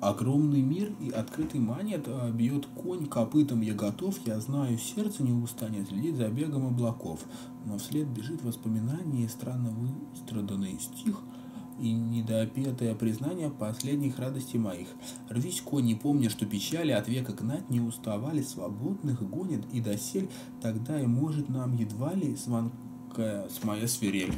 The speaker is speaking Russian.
Огромный мир и открытый манет а, бьет конь копытом я готов, я знаю, сердце не устанет следить за бегом облаков. Но вслед бежит воспоминание и странно выстраданный стих – и недопетое признание последних радостей моих. Рвись, конь, не помня, что печали от века гнать не уставали, свободных гонит и досель, тогда и может нам едва ли звонкая с моя свирель.